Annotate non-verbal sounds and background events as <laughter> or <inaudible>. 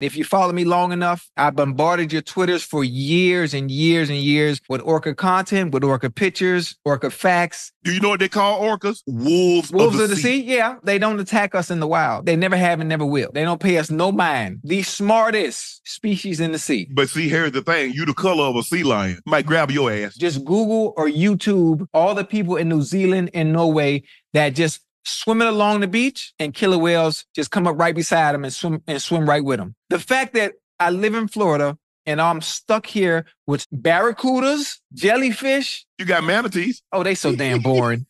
If you follow me long enough, I bombarded your Twitters for years and years and years with orca content, with orca pictures, orca facts. Do you know what they call orcas? Wolves, Wolves of the, sea. Yeah, they don't attack us in the wild. They never have and never will. They don't pay us no mind. The smartest species in the sea. But see, here's the thing: you the color of a sea lion. Might grab your ass. Just Google or YouTube all the people in New Zealand and Norway that just swimming along the beach and killer whales just come up right beside them and swim and swim right with them. The fact that I live in Florida and I'm stuck here with barracudas, jellyfish. You got manatees. Oh, they so damn boring. <laughs>